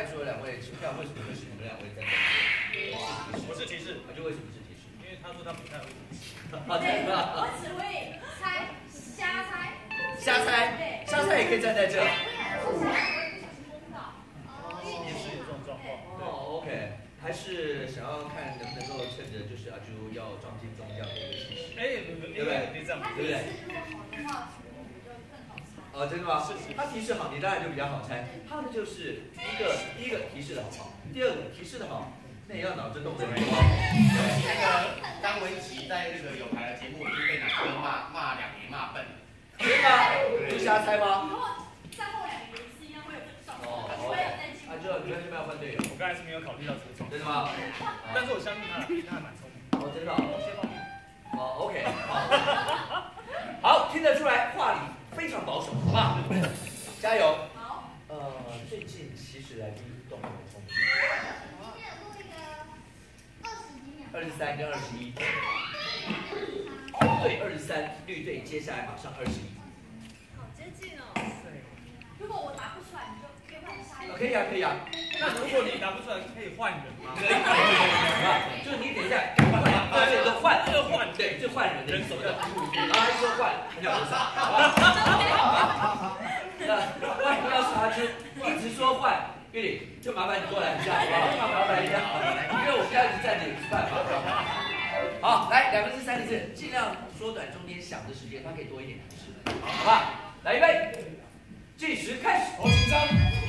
派出了两位请票，为什么会是你们两位在这里？我是提示，我就为什么是提示？因为他说他不太会提示。啊，真的啊。我只会猜，瞎猜。瞎猜，对。瞎猜也可以站在这。也是有这种状况。哦，OK，还是想要看能不能够趁着就是阿朱要撞进中这样的一个气势。哎，对不对？别这样，对不对？哦，真的吗？是是。他提示好，你当然就比较好猜。他的就是一个第一个提示的好不好，第二个提示的好，那也要脑子动的灵光。对，那个张文琪在那个有牌的节目已经被奶哥骂骂两年骂笨。真的吗？就瞎猜吗？再后两个是应该会有上。哦。阿朱，你为什么要换队友？我刚才是没有考虑到这种。真的吗？但是我相信他，他还蛮聪明。哦，真的。哦，OK。好，听得出来二十三跟二十一。对，二十三，绿队接下来马上二十一。好接近哦。如果我答不出来，你就可以换下一个。可以啊，可以啊。那如果你答不出来，可以换人吗？可以，可以。就是你等一下，换，对，就换，就换，对，就换人的人手要然后他说换。那万一要是他就一直说换，玉玲，就麻烦你过来一下，好不好？麻烦一下，因为我们家一直站着也不是办法。好，来两个字、三个字，尽量缩短中间想的时间，它可以多一点是的，好吧？来预备，计时开始。好紧张。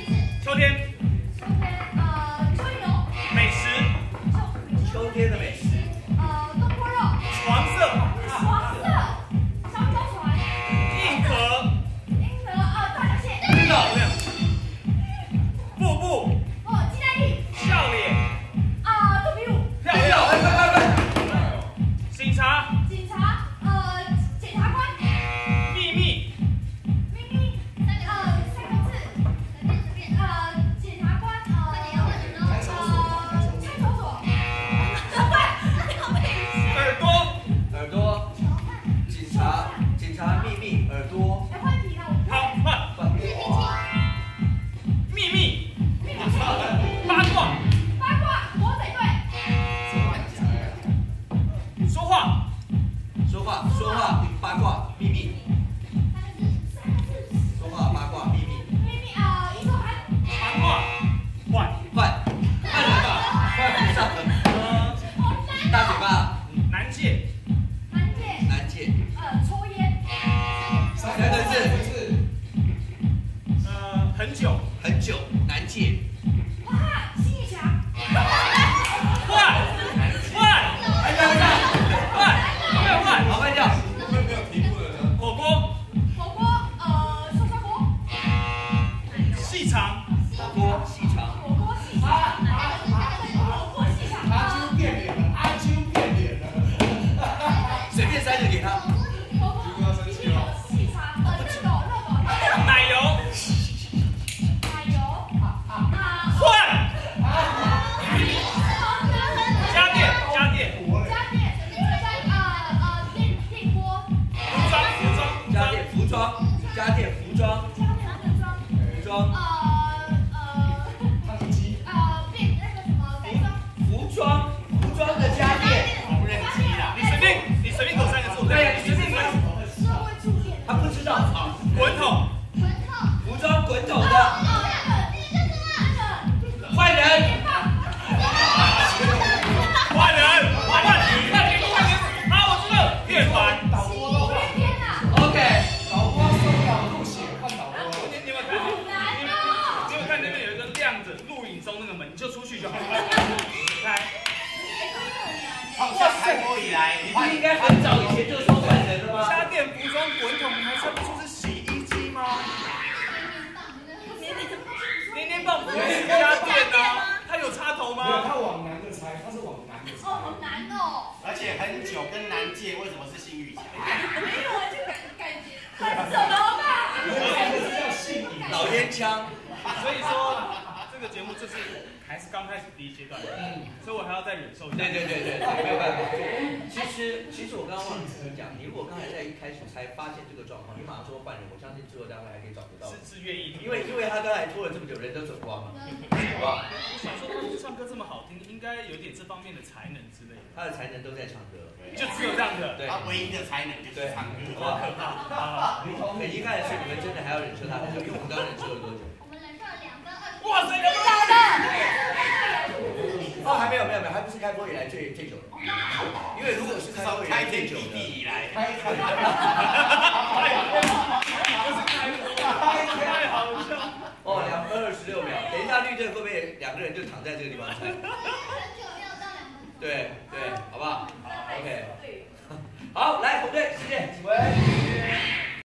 南界。哇，新一强。换。换。还没有换。换。没有。没有题目的呢。火锅。火锅，呃，涮涮锅。细长。火锅，细长。火锅细长。火锅细长。阿啾变脸了，阿啾变脸了。随便塞就给他。啊录影中那个门，你就出去就好了。开。创下开播以来，你不应该很早以前就说换人了吗？家电、服装、滚筒，你还猜不出是洗衣机吗？年年棒不是家电啊，它有插头没有，吗？他往南的猜，它是往南的猜。哦，好难哦。而且很久跟南界为什么是新宇强？没有啊，就感感觉很什么吧？老烟枪。所以说这个节目这是还是刚开始第一阶段，所以我还要再忍受一下。对对对对对，没有办法。其实其实我刚刚忘了跟你讲，你如果刚才在一开始才发现这个状况，你马上说换人，我相信之后大概还可以找得到。是是愿意，因为因为他刚才拖了这么久，人都走光了，好不好？我想说唱歌这么好听，应该有点这方面的才能之类的，他的才能都在唱歌，就只有这样的。对，他唯一的才能就是唱歌。好不好？从很遗憾的是，你们真的还要忍受他很久，因为我们刚忍受了多久？我们忍受了两分二十。哇塞，两假的。哦，还没有没有没有，还不是开播以来最最久的，因为如果是开播以来最久的，地以来，开开太好笑。哦，两分二十六秒，等一下绿队会不会两个人就躺在这个地方。对对，好不好？好，OK，好，来红队，谢谢。